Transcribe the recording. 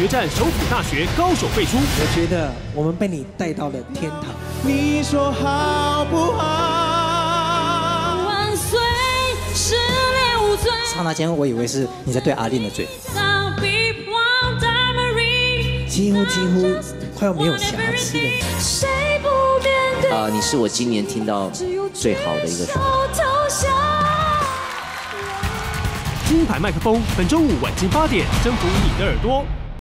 决战首府大学高手辈出。我觉得我们被你带到了天堂。你说好不好？万岁，无罪。刹那间，我以为是你在对阿令的嘴，几乎几乎快要没有瑕疵了。啊，你是我今年听到最好的一个。金牌麦克风，本周五晚间八点，征服你的耳朵。